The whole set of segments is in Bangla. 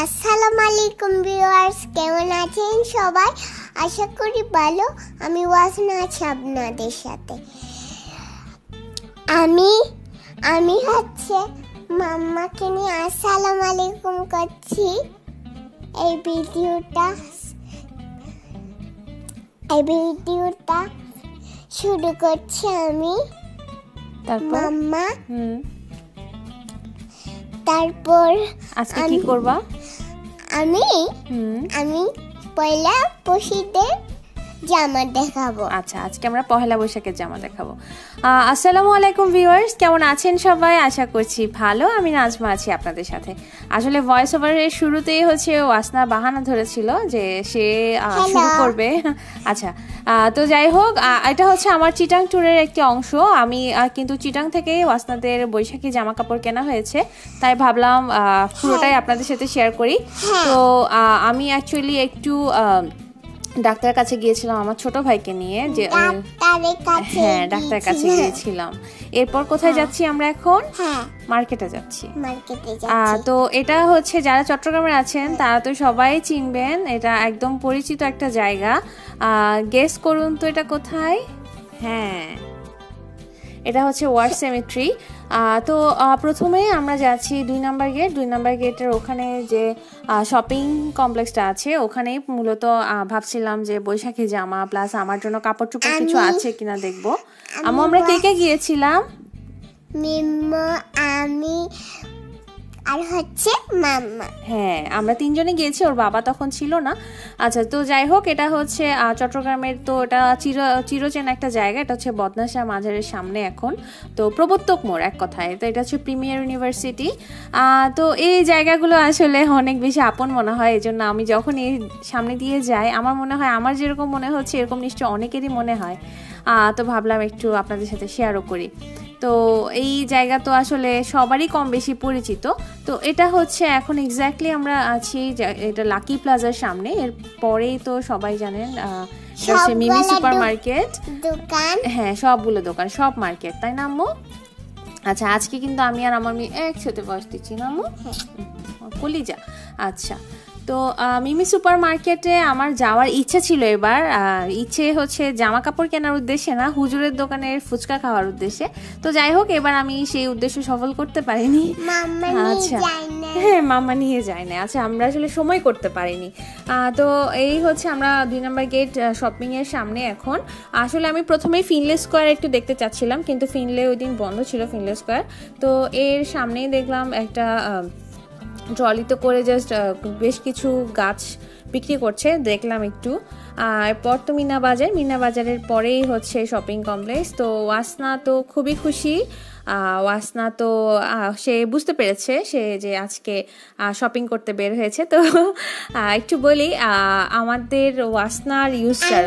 আসসালামু আলাইকুম ভিউয়ার্স কেমন আছেন সবাই? আশা করি ভালো। আমি ওয়াসনা আছি আপনাদের সাথে। আমি আমি হচ্ছে মাম্মাকে নিয়ে আসসালামু আলাইকুম করছি। এই ভিডিওটা এই ভিডিওটা শুরু করছি আমি। তারপর? মাম্মা। তারপর আজকে কি করবা? আমি আমি পয়লা পশিদের জামা দেখাবো। আচ্ছা আজকে আমরা পহেলা বৈশাখের জামা দেখাবো। আসসালামু আলাইকুম ভিউয়ার্স কেমন আছেন সবাই? আশা করছি ভালো আমি নাজমা আছি আপনাদের সাথে। আসলে ভয়েস ওভারের শুরুতেই হচ্ছে ওয়াসনা বাহানা ধরেছিল যে সে শুরু করবে। আচ্ছা তো যাই হোক এটা হচ্ছে আমার চিটাং ট্যুরের একটি অংশ। আমি কিন্তু চিটাং থেকে ওয়াসনাদের বৈশাখী জামা কাপড় কেনা হয়েছে। তাই ভাবলাম পুরোটাই আপনাদের সাথে শেয়ার করি। হ্যাঁ। তো আমি অ্যাকচুয়ালি একটু আহ, ডাক্তারের কাছে গিয়েছিলাম আমার ছোট ভাইকে নিয়ে যে আহ, ডাক্তারের কাছে হ্যাঁ ডাক্তারের কাছে গিয়েছিলাম। এরপর কোথায় যাচ্ছি আমরা এখন? হ্যাঁ। মার্কেটে যাচ্ছি। যাচ্ছি। তো এটা হচ্ছে যারা চট্টগ্রামে আছেন তারা তো সবাই চিনবেন এটা একদম পরিচিত একটা জায়গা। গেস করুন তো এটা কোথায়? হ্যাঁ। এটা হচ্ছে ওয়ার্ড সেমিট্রি। তো প্রথমে আমরা যাচ্ছি দুই নাম্বার গেট। দুই নাম্বার গেটের ওখানে যে শপিং কমপ্লেক্সটা আছে ওখানেই মূলত ভাবছিলাম যে বৈশাখী জামা প্লাস আমার জন্য কাপড় চোপড় কিছু আছে কিনা দেখব। আমু আমরা কে কে গিয়েছিলাম? মিম্মা আমি আর হচ্ছে মাম্মা। হ্যাঁ আমরা তিনজনে গিয়েছি, ওর বাবা তখন ছিল না। আচ্ছা তো যাই হোক, এটা হচ্ছে চট্টগ্রামের তো এটা চির, চিরচেনা একটা জায়গা, এটা হচ্ছে বদনাশা মাজারের সামনে এখন। তো প্রবর্তক মোড় এক কথায়, তো এটা হচ্ছে প্রিমিয়ার ইউনিভার্সিটি। তো এই জায়গাগুলো আসলে অনেক বেশি আপন মনে হয় এই জন্য আমি যখন এই সামনে দিয়ে যাই, আমার মনে হয়, আমার যেরকম মনে হচ্ছে, এরকম নিশ্চয়ই অনেকেরই মনে হয়। তো ভাবলাম একটু আপনাদের সাথে শেয়ারও করি। তো এই জায়গা তো আসলে সবারই কম বেশি পরিচিত। তো এটা হচ্ছে এখন এক্স্যাক্টলি আমরা আছি এটা লাকি প্লাজার সামনে। এর পরেই তো সবাই জানেন হচ্ছে মিমি সুপার মার্কেট দোকান। হ্যাঁ সবগুলো দোকান সব মার্কেট তাই না আম্মু? আচ্ছা আজকে কিন্তু আমি আর আমার মেয়ে একসাথে বয়স দিচ্ছি না আম্মু? কলিজা। আচ্ছা তো মিমি সুপার মার্কেটে আমার যাওয়ার ইচ্ছে ছিল এবার। ইচ্ছে হচ্ছে জামা কাপড় কেনার উদ্দেশ্যে না হুজুরের দোকানের ফুচকা খাওয়ার উদ্দেশ্যে। তো যাই হোক এবার আমি সেই উদ্দেশ্য সফল করতে পারিনি। মাম্মা আচ্ছা। হ্যাঁ মামা নিয়ে যায় না। আচ্ছা আমরা আসলে সময় করতে পারিনি। তো এই হচ্ছে আমরা দুই নম্বর গেট শপিংয়ের সামনে এখন। আসলে আমি প্রথমেই ফিনলে স্কোয়ার একটু দেখতে চাচ্ছিলাম কিন্তু ফিনলে ওই দিন বন্ধ ছিল ফিনলে স্কোয়ার। তো এর সামনেই দেখলাম একটা ট্রলিতে করে জাস্ট বেশ কিছু গাছ বিক্রি করছে, দেখলাম একটু। আর এরপর তো মিনা বাজার, মিনা বাজারের পরেই হচ্ছে শপিং কমপ্লেক্স তো ওয়াসনা তো খুবই খুশি। ওয়াসনা তো সে বুঝতে পেরেছে, সে যে আজকে শপিং করতে বের হয়েছে। তো একটু বলি আমাদের ওয়াসনার ইউজটার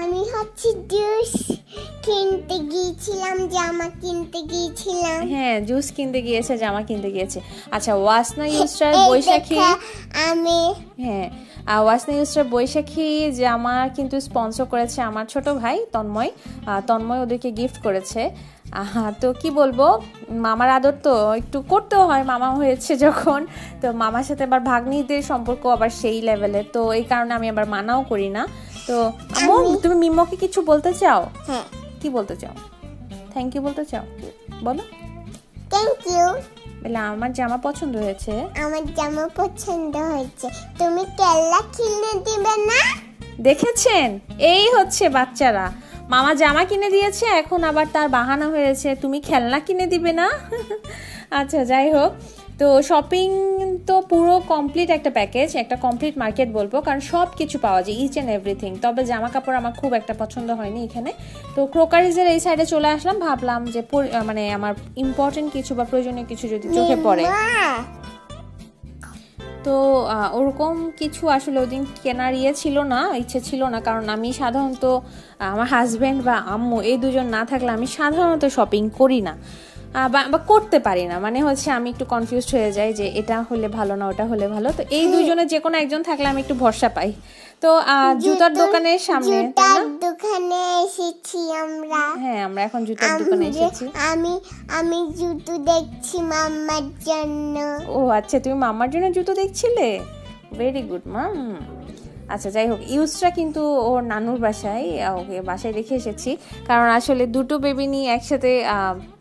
আমি হচ্ছে জুস কিনতে গিয়েছিলাম জামা কিনতে গিয়েছিলাম। হ্যাঁ জুস কিনতে গিয়েছে জামা কিনতে গিয়েছে। আচ্ছা ওয়াসনা এই বৈশাখী আমি হ্যাঁ আর ওয়াসনা ইউসরা বৈশাখী জামা কিন্তু স্পন্সর করেছে আমার ছোট ভাই তন্ময়। তন্ময় ওদেরকে গিফট করেছে। তো কি বলব মামার আদর তো একটু করতেও হয় মামা হয়েছে যখন। তো মামার সাথে আবার ভাগ্নিদের সম্পর্ক আবার সেই লেভেলে তো এই কারণে আমি আবার মানাও করি না। তো আম্মু তুমি মিম্মকে কিছু বলতে চাও? হ্যাঁ। কি বলতে চাও? থ্যাংক ইউ বলতে চাও? বলো। থ্যাংক ইউ বলে আমার জামা পছন্দ হয়েছে। আমার জামা পছন্দ হয়েছে। তুমি কেল্লা কিনে দিবে না? দেখেছেন? এই হচ্ছে বাচ্চারা। মামা জামা কিনে দিয়েছে এখন আবার তার বাহানা হয়েছে তুমি খেলনা কিনে দিবে না? আচ্ছা যাই হোক। তো শপিং তো পুরো কমপ্লিট একটা প্যাকেজ একটা কমপ্লিট মার্কেট বলব কারণ সব কিছু পাওয়া যায় ইচ অ্যান্ড এভরিথিং তবে জামা কাপড় আমার খুব একটা পছন্দ হয়নি এখানে। তো ক্রোকারিজের এই সাইডে চলে আসলাম ভাবলাম যে মানে আমার ইম্পর্টেন্ট কিছু বা প্রয়োজনীয় কিছু যদি চোখে পড়ে। তো ওরকম কিছু আসলে ওদিন কেনার ইয়ে ছিল না ইচ্ছে ছিল না কারণ আমি সাধারণত আমার হাজব্যান্ড বা আম্মু এই দুজন না থাকলে আমি সাধারণত শপিং করি না। বা বা করতে পারি না। মানে হচ্ছে আমি একটু কনফিউজড হয়ে যাই যে এটা হলে ভালো না ওটা হলে ভালো। তো এই দুইজনের যে কোনো একজন থাকলে আমি একটু ভরসা পাই। তো জুতার দোকানের সামনে জুতার দোকানে এসেছি আমরা। হ্যাঁ আমরা এখন জুতার দোকানে এসেছি। আমি আমি জুতো দেখছি মাম্মার জন্য। ও আচ্ছা তুমি মামার জন্য জুতো দেখছিলে? Very good ma'am. আচ্ছা যাই হোক ইউজটা কিন্তু ওর নানুর বাসায় ওকে বাসায় রেখে এসেছি। কারণ আসলে দুটো বেবি নিয়ে একসাথে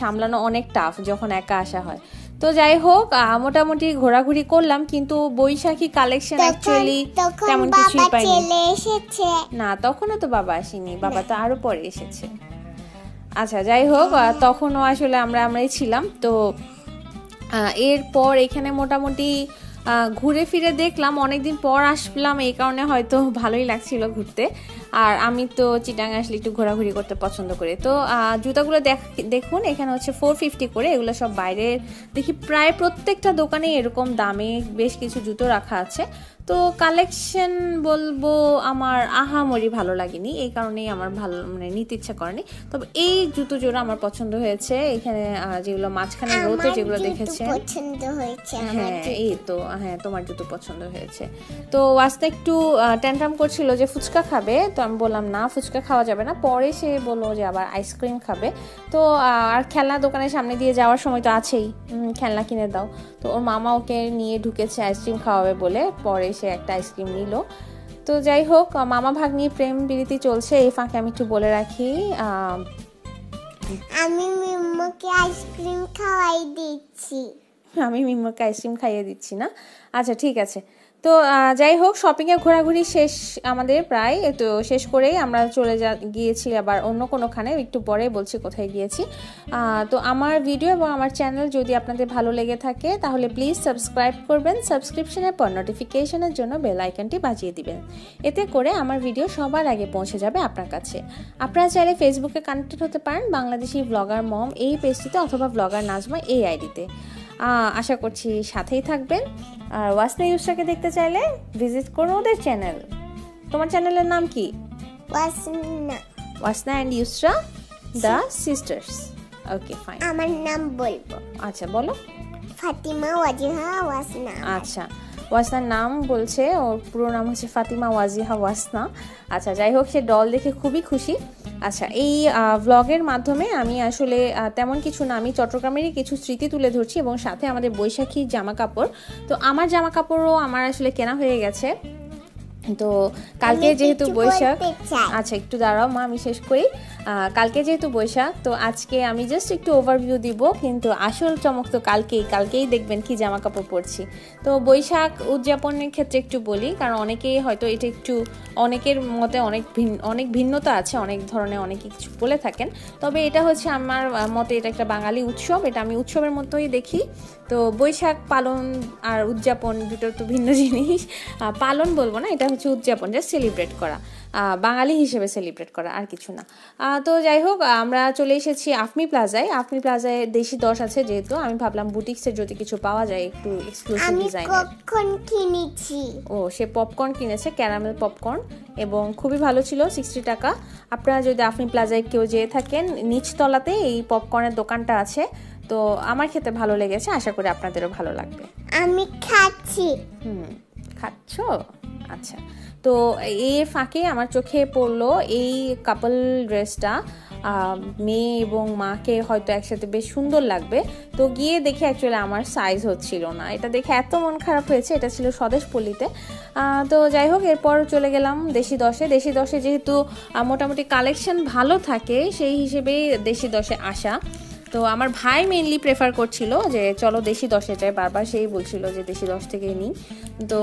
সামলানো অনেক টাফ যখন একা আসা হয়। তো যাই হোক মোটামুটি ঘোরাঘুরি করলাম কিন্তু বৈশাখী কালেকশন অ্যাকচুয়ালি তেমন কিছুই পাইনি। না তখনও তো বাবা আসেনি বাবা তো আরও পরে এসেছে। আচ্ছা যাই হোক তখনও আসলে আমরা আমরাই ছিলাম। তো এরপর এখানে মোটামুটি ঘুরে ফিরে দেখলাম অনেকদিন পর আসলাম এই কারণে হয়তো ভালোই লাগছিল ঘুরতে। আর আমি তো চিটাং আসলে একটু ঘোরাঘুরি করতে পছন্দ করি। তো জুতাগুলো দেখ- দেখুন এখানে হচ্ছে ফোর ফিফটি করে এগুলো সব বাইরের দেখি প্রায় প্রত্যেকটা দোকানে এরকম দামে বেশ কিছু জুতো রাখা আছে। তো কালেকশন বলব আমার আহামরি ভালো লাগেনি এই কারণেই আমার ভালো মানে নিতে ইচ্ছা করেনি। তবে এই জুতো জোড়া আমার পছন্দ হয়েছে এখানে যেগুলো মাঝখানে রোতে যেগুলো দেখেছে পছন্দ হয়েছে হ্যাঁ এই তো হ্যাঁ তোমার জুতো পছন্দ হয়েছে। তো ওয়াস্তা একটু ট্যান্ট্রাম করছিল যে ফুচকা খাবে তো আমি বললাম না ফুচকা খাওয়া যাবে না। পরে সে বলল যে আবার আইসক্রিম খাবে। তো আর খেলনা দোকানের সামনে দিয়ে যাওয়ার সময় তো আছেই। খেলনা কিনে দাও। তো ওর মামা ওকে নিয়ে ঢুকেছে আইসক্রিম খাওয়াবে বলে। পরে সে একটা আইসক্রিম নিল। তো যাই হোক মামা ভাগ্নি প্রেম বিরতি চলছে। এই ফাঁকে আমি একটু বলে রাখি আমি মিম্মুকে আইসক্রিম খাওয়াই দিচ্ছি। আমি মিম্মকে আইসক্রিম খাইয়ে দিচ্ছি না? আচ্ছা ঠিক আছে। তো যাই হোক শপিংয়ে ঘোরাঘুরি শেষ আমাদের প্রায়। তো শেষ করেই আমরা চলে যা, গিয়েছি আবার অন্য কোনোখানে, একটু পরে বলছি কোথায় গিয়েছি। তো আমার ভিডিও এবং আমার চ্যানেল যদি আপনাদের ভালো লেগে থাকে, তাহলে প্লিজ সাবস্ক্রাইব করবেন। সাবস্ক্রিপশনের পর নোটিফিকেশনের জন্য বেল আইকনটি বাজিয়ে দিবেন। এতে করে আমার ভিডিও সবার আগে পৌঁছে যাবে আপনার কাছে। আপনারা চাইলে ফেসবুকে কানেক্টেড হতে পারেন, বাংলাদেশি ব্লগার মম এই পেজটিতে অথবা ব্লগার নাজমা এই আইডিতে আশা করছি সাথেই থাকবেন। আর ওয়াসনা ইউসটাকে দেখতে চাইলে ভিজিট করুন ওদের চ্যানেল। তোমার চ্যানেলের নাম কি? Wasna. Wasna and Yusra the sisters. Okay fine. আমার নাম বলব। আচ্ছা বলো। ফাতিমা ওয়াজিহা ওয়াসনা। আচ্ছা ওয়াসনার নাম বলছে ওর পুরো নাম হচ্ছে ফাতিমা ওয়াজিহা ওয়াসনা। আচ্ছা যাই হোক সে ডল দেখে খুবই খুশি। আচ্ছা এই ব্লগের মাধ্যমে আমি আসলে তেমন কিছু না, আমি চট্টগ্রামেরই কিছু স্মৃতি তুলে ধরছি এবং সাথে আমাদের বৈশাখী জামা কাপড় তো আমার জামা কাপড়ও আমার আসলে কেনা হয়ে গেছে। তো কালকে যেহেতু বৈশাখ আচ্ছা একটু দাঁড়াও মা আমি শেষ করি। কালকে যেহেতু বৈশাখ তো আজকে আমি জাস্ট একটু ওভারভিউ দিব কিন্তু আসল চমক তো কালকেই কালকেই দেখবেন কি জামা কাপড় পরছি। তো বৈশাখ উদযাপনের ক্ষেত্রে একটু বলি কারণ অনেকেই হয়তো এটা একটু অনেকের মতে অনেক ভিন্ন অনেক ভিন্নতা আছে অনেক ধরনের অনেকে কিছু বলে থাকেন। তবে এটা হচ্ছে আমার মতে এটা একটা বাঙালি উৎসব এটা আমি উৎসবের মতোই দেখি। তো বৈশাখ পালন আর উদযাপন দুটো তো ভিন্ন জিনিস। পালন বলব না এটা হচ্ছে উদযাপন জাস্ট সেলিব্রেট করা। বাঙালি হিসেবে সেলিব্রেট করা আর কিছু না। তো যাই হোক আমরা চলে এসেছি আফমি প্লাজায়। আফমি প্লাজায় দেশি দশ আছে যেহেতু আমি ভাবলাম বুটিক্সের যদি কিছু পাওয়া যায় একটু এক্সক্লুসিভ ডিজাইনের কিনেছি। ও সে পপকর্ন কিনেছে ক্যারামেল পপকর্ন এবং খুবই ভালো ছিল সিক্সটি টাকা। আপনারা যদি আপনি প্লাজায় কেউ যেয়ে থাকেন নিচতলাতে এই পপকর্নের দোকানটা আছে। তো আমার খেতে ভালো লেগেছে আশা করি আপনাদেরও ভালো লাগবে। আমি খাচ্ছি। হুম। খাচ্ছ? আচ্ছা। তো এর ফাঁকে আমার চোখে পড়ল এই কাপল ড্রেসটা মেয়ে এবং মাকে হয়তো একসাথে বেশ সুন্দর লাগবে। তো গিয়ে দেখে অ্যাকচুয়ালি আমার সাইজ হচ্ছিল না। এটা দেখে এত মন খারাপ হয়েছে, এটা ছিল স্বদেশ পল্লীতে তো যাই হোক, এরপর চলে গেলাম দেশি দশে। দেশি দশে যেহেতু মোটামুটি কালেকশন ভালো থাকে, সেই হিসেবেই দেশি দশে আসা। তো আমার ভাই মেনলি প্রেফার করছিল যে, চলো দেশি দশে যাই। বারবার সেই বলছিল যে, দেশি দশ থেকে নিই। তো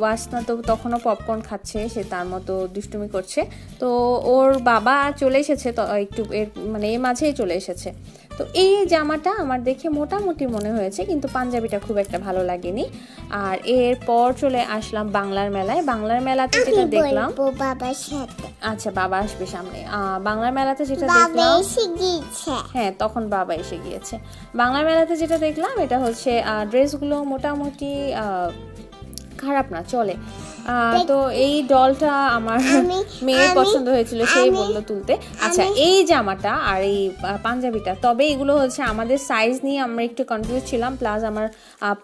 ওয়াসনা তো তখনও পপকর্ন খাচ্ছে, সে তার মতো দুষ্টুমি করছে। তো ওর বাবা চলে এসেছে একটু এর মানে এ মাঝেই চলে এসেছে। তো এই জামাটা আমার দেখে মোটামুটি মনে হয়েছে কিন্তু পাঞ্জাবিটা খুব একটা ভালো লাগেনি। আর এরপর চলে আসলাম বাংলার মেলায়। বাংলার মেলাতে যেটা দেখলাম বাবার সাথে। আচ্ছা বাবা আসবে সামনে। আহ, বাংলার মেলাতে যেটা দেখলাম হ্যাঁ তখন বাবা এসে গিয়েছে। বাংলার মেলাতে যেটা দেখলাম এটা হচ্ছে আহ, ড্রেসগুলো মোটামুটি আহ, খারাপ না চলে। তো এই ডলটা আমার মেয়ের পছন্দ হয়েছিল সেই বলল তুলতে। আচ্ছা এই জামাটা আর এই পাঞ্জাবিটা তবে এগুলো হচ্ছে আমাদের সাইজ নিয়ে আমরা একটু কনফিউজ ছিলাম প্লাস আমার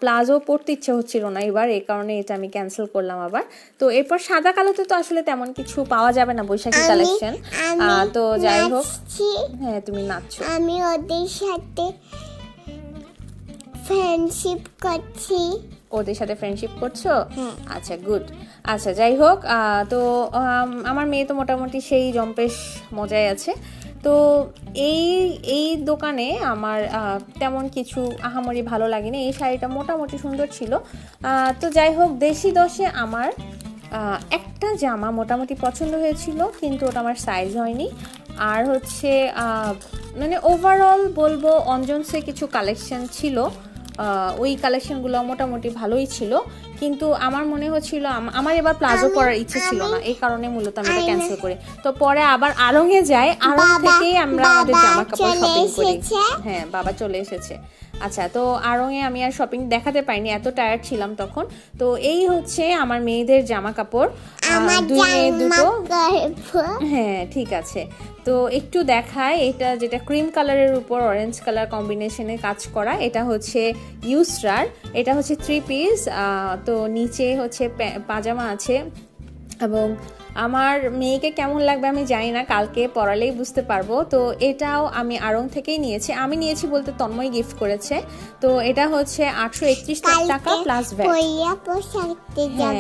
প্লাজো পরতে ইচ্ছে হচ্ছিল না এবার এই কারণে এটা আমি ক্যান্সেল করলাম আবার। তো এরপর সাদা কালোতে তো আসলে তেমন কিছু পাওয়া যাবে না বৈশাখী কালেকশন তো যাই হোক। হ্যাঁ তুমি নাচছো। আমি ওদের সাথে ফ্রেন্ডশিপ করছি। ওদের সাথে ফ্রেন্ডশিপ করছ। আচ্ছা গুড আচ্ছা যাই হোক তো আমার মেয়ে তো মোটামুটি সেই জম্পেশ মজায় আছে। তো এই এই দোকানে আমার তেমন কিছু আহামরি ভালো লাগেনি। এই শাড়িটা মোটামুটি সুন্দর ছিল। তো যাই হোক দেশি দশে আমার একটা জামা মোটামুটি পছন্দ হয়েছিল কিন্তু ওটা আমার সাইজ হয়নি। আর হচ্ছে মানে ওভারঅল বলব অঞ্জনসে কিছু কালেকশন ছিল। ওই কালেকশনগুলো মোটামুটি ভালোই ছিল। কিন্তু আমার মনে হচ্ছিল আমার এবার প্লাজো পরার ইচ্ছে ছিল না। এই কারণে মূলত আমি এটা ক্যান্সেল করি। তো পরে আবার আরঙে যাই। আড়ং থেকেই আমরা আমাদের জামা কাপড় শপিং করি। হ্যাঁ বাবা চলে এসেছে। আচ্ছা তো আড়ংয়ে আমি আর শপিং দেখাতে পারিনি এত টায়ার্ড ছিলাম তখন। তো এই হচ্ছে আমার মেয়েদের জামা কাপড় দুই মেয়ে দুটো। হ্যাঁ ঠিক আছে। তো একটু দেখায় এটা যেটা ক্রিম কালারের উপর অরেঞ্জ কালার কম্বিনেশনে কাজ করা এটা হচ্ছে ইউসরার এটা হচ্ছে থ্রি পিস তো নিচে হচ্ছে পাজামা আছে এবং আমার মেয়েকে কেমন লাগবে আমি জানি না কালকে পড়ালেই বুঝতে পারব। তো এটাও আমি আড়ং থেকেই নিয়েছি। আমি নিয়েছি বলতে তন্ময় গিফট করেছে। তো এটা হচ্ছে আটশো একত্রিশ টাকা প্লাস ভ্যাট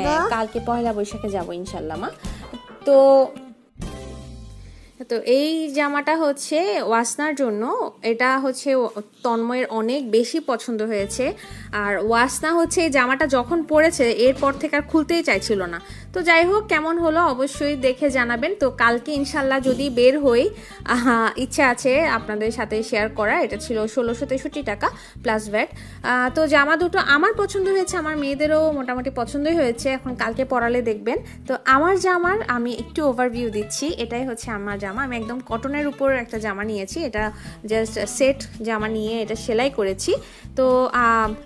হ্যাঁ কালকে পয়লা বৈশাখে যাব ইনশাল্লাহ মা। তো তো এই জামাটা হচ্ছে ওয়াসনার জন্য। এটা হচ্ছে তন্ময়ের অনেক বেশি পছন্দ হয়েছে। আর ওয়াসনা হচ্ছে এই জামাটা যখন পরেছে এরপর থেকে আর খুলতেই চাইছিল না। তো যাই হোক, কেমন হলো অবশ্যই দেখে জানাবেন। তো কালকে ইনশাল্লাহ যদি বের হই ইচ্ছা আছে আপনাদের সাথে শেয়ার করা। এটা ছিল ষোলোশো তেষট্টি টাকা প্লাস ভ্যাট তো জামা দুটো আমার পছন্দ হয়েছে, আমার মেয়েদেরও মোটামুটি পছন্দই হয়েছে। এখন কালকে পরালে দেখবেন। তো আমার জামার আমি একটু ওভারভিউ দিচ্ছি। এটাই হচ্ছে আমার জামা। আমি একদম কটনের উপর একটা জামা নিয়েছি। এটা জাস্ট সেট জামা নিয়ে এটা সেলাই করেছি। তো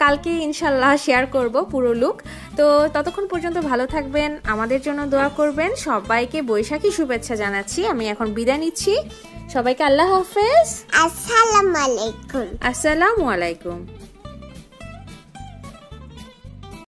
কালকে ইনশাল্লাহ শেয়ার করব পুরো লুক তো ততক্ষণ পর্যন্ত ভালো থাকবেন আমাদের জন্য দোয়া করবেন। সবাইকে বৈশাখী শুভেচ্ছা জানাচ্ছি আমি এখন বিদায় নিচ্ছি। সবাইকে আল্লাহ হাফেজ। আসসালামু আলাইকুম। আসসালামু আলাইকুম।